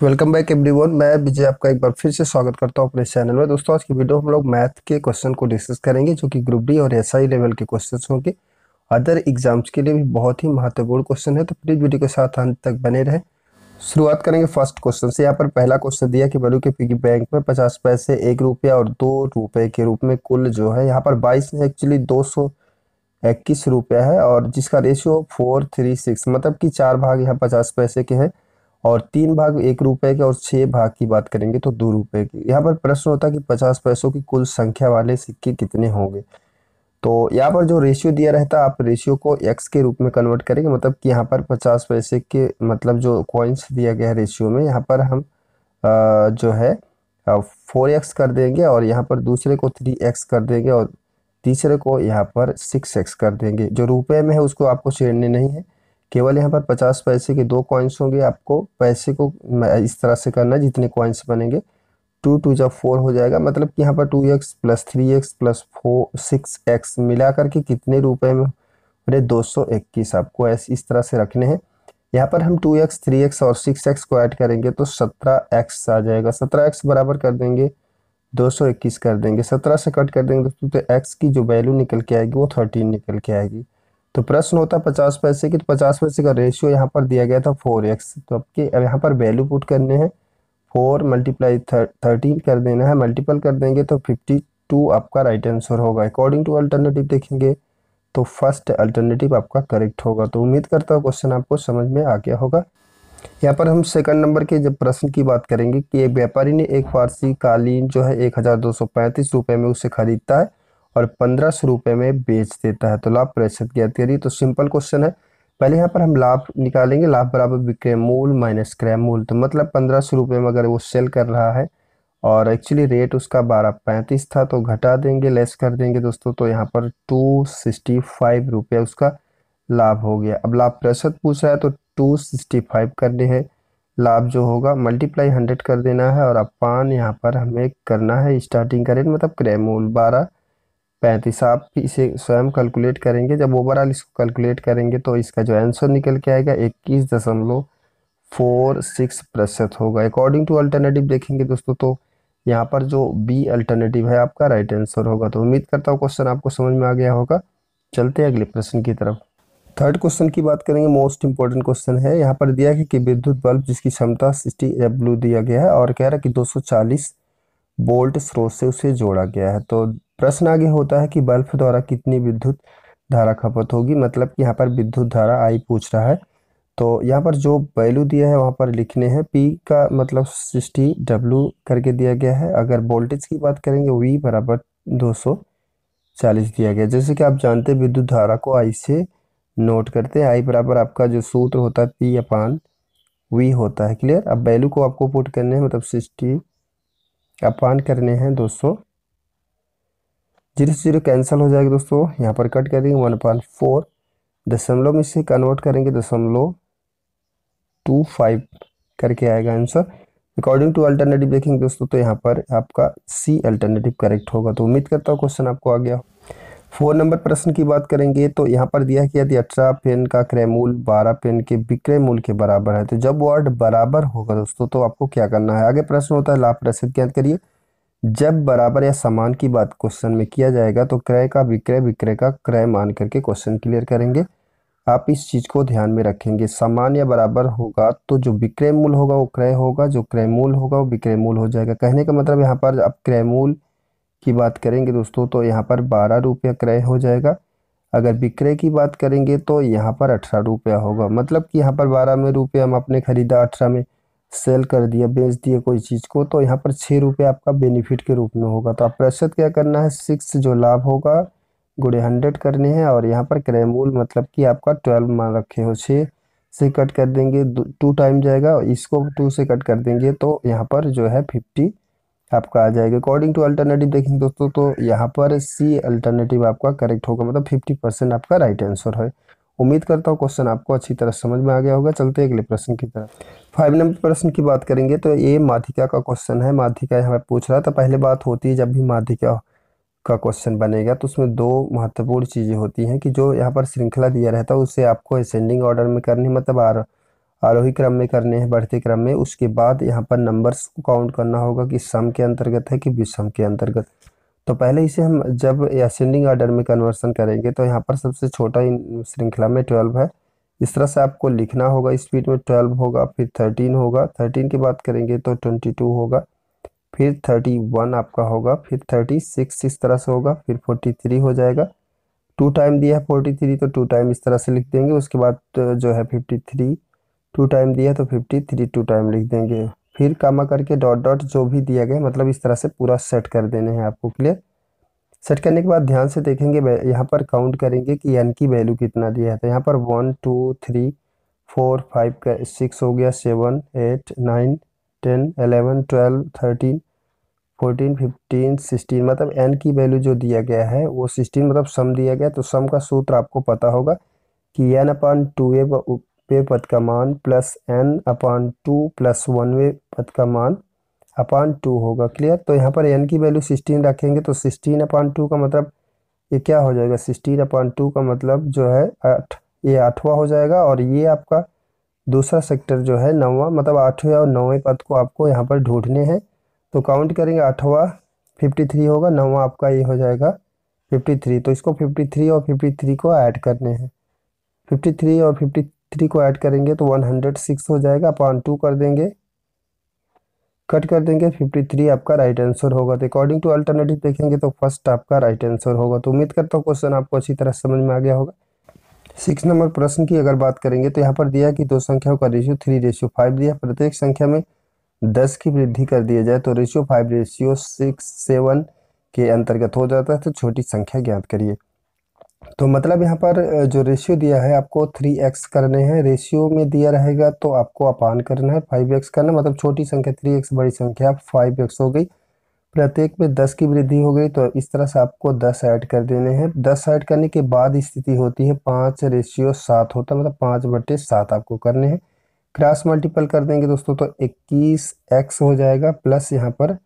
Welcome back everyone, मैं विजय आपका एक बार फिर से स्वागत करता हूँ अपने चैनल में। दोस्तों, आज की वीडियो हम लोग मैथ के क्वेश्चन को डिस्कस करेंगे, जो कि ग्रुप डी और एसआई लेवल के क्वेश्चन होंगे। अदर एग्ज़ाम्स के लिए भी बहुत ही महत्वपूर्ण क्वेश्चन है तो प्लीज़ वीडियो के साथ अंत तक बने रहे। शुरुआत करेंगे फ़र्स्ट क्वेश्चन से। यहाँ पर पहला क्वेश्चन दिया कि बलू के पिगी बैंक में पचास पैसे एक रुपया और दो रुपए के रूप में कुल जो है, यहाँ पर बाईस एक्चुअली दो सौ इक्कीस रुपया है, और जिसका रेशियो फोर थ्री सिक्स मतलब कि चार भाग यहाँ पचास पैसे के हैं। और तीन भाग एक रुपए के और छह भाग की बात करेंगे तो दो रुपए के। यहाँ पर प्रश्न होता है कि पचास पैसों की कुल संख्या वाले सिक्के कितने होंगे? तो यहाँ पर जो रेशियो दिया रहता है, आप रेशियो को एक्स के रूप में कन्वर्ट करेंगे मतलब कि यहाँ पर पचास पैसे के मतलब जो कॉइन्स दिया गया है रेशियो में, यहाँ पर हम जो है फोर एक्स कर देंगे और यहाँ पर दूसरे को थ्री एक्स कर देंगे और तीसरे को यहाँ पर सिक्स एक्स कर देंगे। जो रुपए में है उसको आपको छेड़ने नहीं है। केवल यहाँ पर पचास पैसे के दो कॉइन्स होंगे। आपको पैसे को इस तरह से करना जितने कॉइन्स बनेंगे। टू टू जब फोर हो जाएगा मतलब कि यहाँ पर two x plus three x plus four six x मिला करके कितने रुपए में अरे दो सौ इक्कीस आपको ऐसे, इस तरह से रखने हैं। यहाँ पर हम टू एक्स थ्री एक्स और सिक्स एक्स को ऐड करेंगे तो सत्रह एक्स आ जाएगा। सत्रह एक्स बराबर कर देंगे, दो सौ इक्कीस कर देंगे। सत्रह से कट कर देंगे तो एक्स की जो वैल्यू निकल के आएगी वो थर्टीन निकल के आएगी। तो प्रश्न होता है पचास पैसे की तो पचास पैसे का रेशियो यहाँ पर दिया गया था फोर एक्स तो आपके अब यहाँ पर वैल्यू पुट करने हैं। फोर मल्टीप्लाई थर्टीन कर देना है मल्टीपल कर देंगे तो फिफ्टी टू आपका राइट आंसर होगा। अकॉर्डिंग टू अल्टरनेटिव देखेंगे तो फ़र्स्ट अल्टरनेटिव आपका करेक्ट होगा। तो उम्मीद करता हूँ क्वेश्चन आपको समझ में आ गया होगा। यहाँ पर हम सेकंड नंबर के जब प्रश्न की बात करेंगे कि एक व्यापारी ने एक फारसी कालीन जो है एक हज़ार दो सौ पैंतीस रुपये में उसे खरीदता है। और पंद्रह सौ रुपये में बेच देता है तो लाभ प्रतिशत ज्ञात करिए तो सिंपल क्वेश्चन है, पहले यहाँ पर हम लाभ निकालेंगे, लाभ बराबर विक्रय मूल माइनस क्रय मूल। तो मतलब पंद्रह सौ रुपये में अगर वो सेल कर रहा है और एक्चुअली रेट उसका बारह पैंतीस था तो घटा देंगे, लेस कर देंगे दोस्तों तो यहाँ पर टू सिक्सटी फाइव रुपये उसका लाभ हो गया। अब लाभ प्रतिशत पूछ रहा है तो टू सिक्सटी फाइव करने हैं, लाभ जो होगा मल्टीप्लाई हंड्रेड कर देना है और अपान यहाँ पर हमें करना है स्टार्टिंग का रेट मतलब क्रय मूल बारह पैंतीस आप इसे स्वयं कैलकुलेट करेंगे। जब ओवरऑल इसको कैलकुलेट करेंगे तो इसका जो आंसर निकल के आएगा, इक्कीस दशमलव फोर सिक्स प्रतिशत होगा। अकॉर्डिंग टू अल्टरनेटिव देखेंगे दोस्तों तो यहाँ पर जो बी अल्टरनेटिव है आपका राइट आंसर होगा। तो उम्मीद करता हूँ क्वेश्चन आपको समझ में आ गया होगा। चलते हैं अगले प्रश्न की तरफ़। थर्ड क्वेश्चन की बात करेंगे मोस्ट इंपॉर्टेंट क्वेश्चन है। यहाँ पर दिया है कि विद्युत बल्ब जिसकी क्षमता सिक्सटी एब्लू दिया गया है और कह रहा है कि 240 वोल्ट स्रोत से उसे जोड़ा गया है। तो प्रश्न आगे होता है कि बल्ब द्वारा कितनी विद्युत धारा खपत होगी? मतलब कि यहाँ पर विद्युत धारा आई पूछ रहा है। तो यहाँ पर जो वैल्यू दिया है, वहाँ पर लिखने हैं। पी का मतलब सिक्सटी डब्लू करके दिया गया है। अगर वोल्टेज की बात करेंगे वी बराबर दो सौ चालीस दिया गया। जैसे कि आप जानते हैं, विद्युत धारा को आई से नोट करते हैं। आई बराबर आपका जो सूत्र होता है पी अपान वी होता है। क्लियर अब वैल्यू को आपको पुट करने हैं मतलब सिक्सटी अपान करने हैं दोस्तों ज़ीरो से ज़ीरो कैंसिल हो जाएगा दोस्तों। यहाँ पर कट कर देंगे वन अपान फोर। दशमलव में से कन्वर्ट करेंगे दशमलव टू फाइव करके आएगा आंसर अकॉर्डिंग टू अल्टरनेटिव देखेंगे दोस्तों तो यहाँ पर आपका सी अल्टरनेटिव करेक्ट होगा। तो उम्मीद करता हूँ क्वेश्चन आपको आ गया। फोर नंबर प्रश्न की बात करेंगे तो यहाँ पर दिया यदि अठारह पेन का क्रय मूल बारह पेन के विक्रय मूल के बराबर है। तो जब वर्ड बराबर होगा दोस्तों तो आपको क्या करना है? आगे प्रश्न होता है लाभ प्रसिद्ध ज्ञात करिए। जब बराबर या समान की बात क्वेश्चन में किया जाएगा तो क्रय का विक्रय विक्रय का क्रय मान करके क्वेश्चन क्लियर करेंगे। आप इस चीज़ को ध्यान में रखेंगे। समान या बराबर होगा तो जो विक्रय मूल होगा, वो क्रय होगा। जो क्रय मूल होगा, वो विक्रय मूल हो जाएगा। कहने का मतलब यहाँ पर आप क्रय मूल की बात करेंगे दोस्तों तो यहाँ पर बारह रुपया क्रय हो जाएगा। अगर विक्रय की बात करेंगे तो यहाँ पर अठारह रुपया होगा। मतलब कि यहाँ पर बारह में रुपये हम अपने खरीदा, अठारह में सेल कर दिया, बेच दिया कोई चीज़ को तो यहाँ पर छः रुपये आपका बेनिफिट के रूप में होगा। तो आप प्रतिशत क्या करना है? सिक्स जो लाभ होगा, गुड़े हंड्रेड करने हैं और यहाँ पर क्रय मूल मतलब कि आपका ट्वेल्व मान रखे हो, छः से कट कर देंगे टू टाइम जाएगा इसको टू से कट कर देंगे तो यहाँ पर जो है फिफ्टी आपका आ जाएगा। अकॉर्डिंग टू अल्टरनेटिव देखेंगे दोस्तों तो यहाँ पर सी अल्टरनेटिव आपका करेक्ट होगा मतलब फिफ्टी परसेंट आपका राइट आंसर है। उम्मीद करता हूँ क्वेश्चन आपको अच्छी तरह समझ में आ गया होगा। चलते अगले प्रश्न की तरफ़। फाइव नंबर प्रश्न की बात करेंगे तो ये माध्यिका का क्वेश्चन है। माध्यिका हमें पूछ रहा था, पहले बात होती है जब भी माध्यिका का क्वेश्चन बनेगा तो उसमें दो महत्वपूर्ण चीज़ें होती हैं कि जो यहाँ पर श्रृंखला दिया रहता है, उसे आपको असेंडिंग ऑर्डर में करनी मतलब आर, आरोही क्रम में करने हैं, बढ़ते क्रम में। उसके बाद यहाँ पर नंबर्स को काउंट करना होगा कि सम के अंतर्गत है कि विषम के अंतर्गत। तो पहले इसे हम जब असेंडिंग ऑर्डर में कन्वर्सन करेंगे तो यहाँ पर सबसे छोटा श्रृंखला में ट्वेल्व है। इस तरह से आपको लिखना होगा स्पीड में ट्वेल्व होगा, फिर थर्टीन होगा। थर्टीन की बात करेंगे तो ट्वेंटी टू होगा, फिर थर्टी वन आपका होगा, फिर थर्टी सिक्स इस तरह से होगा, फिर फोर्टी थ्री हो जाएगा। टू टाइम दिया है फोर्टी थ्री तो टू टाइम इस तरह से लिख देंगे, उसके बाद जो है फिफ्टी थ्री टू टाइम दिया है तो फिफ्टी थ्री टू टाइम लिख देंगे। फिर कामा करके डॉट डॉट जो भी दिया गया मतलब इस तरह से पूरा सेट कर देने हैं आपको क्लियर सेट करने के बाद ध्यान से देखेंगे यहाँ पर काउंट करेंगे कि एन की वैल्यू कितना दिया है। तो यहाँ पर one two three four five का सिक्स हो गया seven eight nine ten eleven twelve thirteen fourteen fifteen sixteen मतलब एन की वैल्यू जो दिया गया है, वो सिक्सटीन मतलब सम दिया गया। तो सम का सूत्र आपको पता होगा कि एन अपान टू ए पे पद का मान plus n upon two plus one वे पद का मान अपान टू होगा क्लियर तो यहाँ पर एन की वैल्यू सिक्सटीन रखेंगे तो सिक्सटीन अपान टू का मतलब ये क्या हो जाएगा? सिक्सटीन अपान टू का मतलब जो है आठ, ये आठवां हो जाएगा और ये आपका दूसरा सेक्टर जो है नौवा मतलब आठवें और नौवें पद को आपको यहाँ पर ढूँढने हैं। तो काउंट करेंगे, आठवां फिफ्टी थ्री होगा, नौवा आपका ये हो जाएगा फिफ्टी थ्री तो इसको फिफ्टी थ्री और फिफ्टी थ्री को ऐड करने हैं। फिफ्टी थ्री और फिफ्टी थ्री को ऐड करेंगे तो वन हंड्रेड सिक्स हो जाएगा अपॉन टू कर देंगे। कट कर देंगे 53 आपका राइट आंसर होगा। तो अकॉर्डिंग टू अल्टरनेटिव देखेंगे तो फ़र्स्ट आपका राइट आंसर होगा। तो उम्मीद करता हूँ क्वेश्चन आपको अच्छी तरह समझ में आ गया होगा। सिक्स नंबर प्रश्न की अगर बात करेंगे तो यहाँ पर दिया कि दो संख्याओं का रेशियो थ्री रेशियो फाइव दिया। प्रत्येक संख्या में दस की वृद्धि कर दिया जाए तो ratio five ratio six seven के अंतर्गत हो जाता है। तो छोटी संख्या ज्ञात करिए। तो मतलब यहाँ पर जो रेशियो दिया है आपको थ्री एक्स करने हैं। रेशियो में दिया रहेगा तो आपको अपान करना है फाइव एक्स करना मतलब छोटी संख्या थ्री एक्स बड़ी संख्या फाइव एक्स हो गई। प्रत्येक में दस की वृद्धि हो गई तो इस तरह से आपको दस ऐड कर देने हैं। दस ऐड करने के बाद स्थिति होती है पाँच रेशियो सात होता है। मतलब पाँच बटे सात आपको करने हैं। क्रॉस मल्टीपल कर देंगे दोस्तों तो इक्कीस एक्स हो जाएगा प्लस यहाँ पर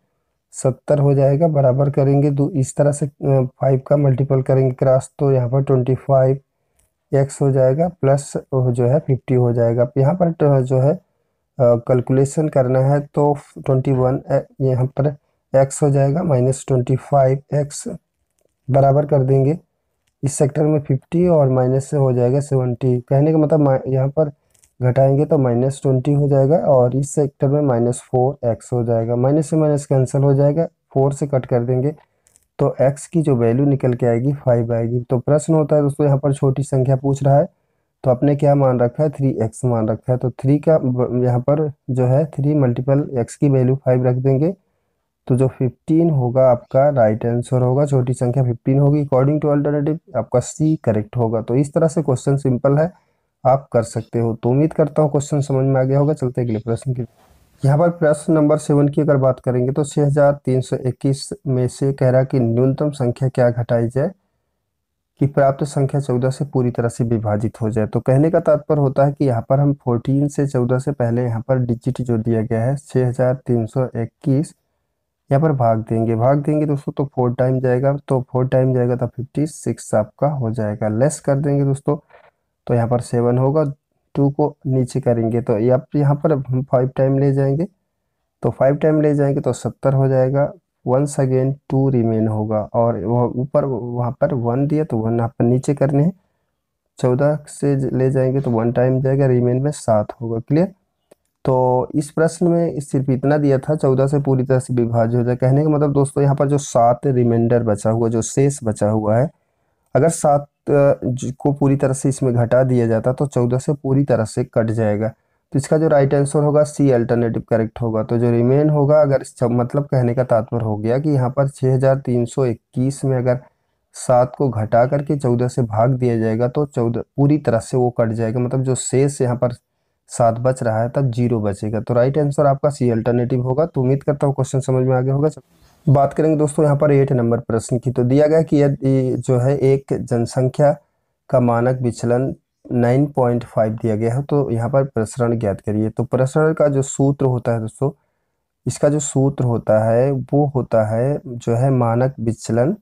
सत्तर हो जाएगा, बराबर करेंगे दो, इस तरह से फाइव का मल्टीपल करेंगे क्रॉस तो यहाँ पर ट्वेंटी फाइव एक्स हो जाएगा प्लस जो है फिफ्टी हो जाएगा। यहाँ पर जो है कैलकुलेशन करना है तो ट्वेंटी वन यहाँ पर एक्स हो जाएगा माइनस ट्वेंटी फाइव एक्स बराबर कर देंगे। इस सेक्टर में फिफ्टी और माइनस से हो जाएगा सेवेंटी कहने का मतलब यहाँ पर घटाएँगे तो माइनस ट्वेंटी हो जाएगा और इस सेक्टर में माइनस फोर एक्स हो जाएगा। माइनस से माइनस कैंसिल हो जाएगा। फोर से कट कर देंगे। तो एक्स की जो वैल्यू निकल के आएगी फाइव आएगी। तो प्रश्न होता है दोस्तों, यहाँ पर छोटी संख्या पूछ रहा है। तो आपने क्या मान रखा है? थ्री एक्स मान रखा है। तो थ्री का यहाँ पर जो है थ्री मल्टीपल एक्स की वैल्यू फाइव रख देंगे। तो जो फिफ्टीन होगा, आपका राइट आंसर होगा। छोटी संख्या फिफ्टीन होगी। अकॉर्डिंग टू अल्टरनेटिव आपका सी करेक्ट होगा। तो इस तरह से क्वेश्चन सिंपल है। आप कर सकते हो। तो उम्मीद करता हूँ क्वेश्चन समझ में आ गया होगा। चलते अगले प्रश्न की यहाँ पर प्रश्न नंबर सेवन की अगर बात करेंगे तो छः हज़ार तीन सौ इक्कीस में से कह रहा कि न्यूनतम संख्या क्या घटाई जाए कि प्राप्त संख्या चौदह से पूरी तरह से विभाजित हो जाए। तो कहने का तात्पर्य होता है कि यहाँ पर हम फोर्टीन से चौदह से पहले यहाँ पर डिजिट जो दिया गया है छः हज़ार तीन सौ इक्कीस, यहाँ पर भाग देंगे। भाग देंगे दोस्तों तो फोर टाइम जाएगा। तो फोर टाइम जाएगा तो फिफ्टी सिक्स आपका हो जाएगा। लेस कर देंगे दोस्तों। तो यहाँ पर सेवन होगा टू को नीचे करेंगे। तो आप यहाँ पर हम फाइव टाइम ले जाएँगे। तो फाइव टाइम ले जाएँगे तो सत्तर हो जाएगा। वंस अगेन टू रिमेन होगा और वह ऊपर वहाँ पर वन दिया तो वन यहाँ पर नीचे करने हैं। चौदह से ले जाएँगे तो वन टाइम जाएगा रिमेन में सात होगा। क्लियर तो इस प्रश्न में सिर्फ़ इतना दिया था, चौदह से पूरी तरह से विभाज्य हो जाए। कहने का मतलब दोस्तों, यहाँ पर जो सात रिमाइंडर बचा हुआ, जो शेष बचा हुआ है, अगर सात को पूरी तरह से इसमें घटा दिया जाता तो चौदह से पूरी तरह से कट जाएगा। तो इसका जो राइट आंसर होगा सी अल्टरनेटिव करेक्ट होगा। तो जो रिमेन होगा, अगर मतलब कहने का तात्पर्य हो गया कि यहाँ पर 6321 में अगर सात को घटा करके चौदह से भाग दिया जाएगा तो चौदह पूरी तरह से वो कट जाएगा। मतलब जो शेष यहाँ पर सात बच रहा है, तब ज़ीरो बचेगा। तो राइट आंसर आपका सी अल्टरनेटिव होगा। तो उम्मीद करता हूँ क्वेश्चन समझ में आ गया होगा। बात करेंगे दोस्तों, यहाँ पर एट नंबर प्रश्न की। तो दिया गया कि यदि जो है एक जनसंख्या का मानक विचलन 9.5 दिया गया है तो यहाँ पर प्रसरण ज्ञात करिए। तो प्रसरण का जो सूत्र होता है दोस्तों, इसका जो सूत्र होता है, वो होता है जो है मानक विचलन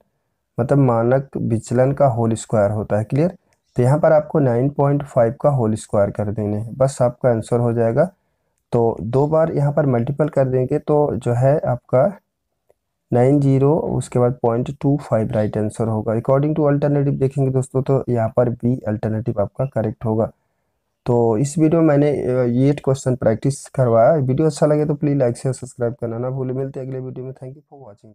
मतलब मानक विचलन का होल स्क्वायर होता है क्लियर तो यहाँ पर आपको 9.5 का होल स्क्वायर कर देने हैं। बस आपका आंसर हो जाएगा। तो दो बार यहाँ पर मल्टीपल कर देंगे तो जो है आपका नाइन ज़ीरो, उसके बाद point two five right answer होगा। अकॉर्डिंग टू अल्टरनेटिव देखेंगे दोस्तों तो यहाँ पर बी अल्टरनेटिव आपका करेक्ट होगा। तो इस वीडियो में मैंने ये क्वेश्चन प्रैक्टिस करवाया। वीडियो अच्छा लगे तो प्लीज़ लाइक से सब्सक्राइब करना ना भूले। मिलते अगले वीडियो में। Thank you for watching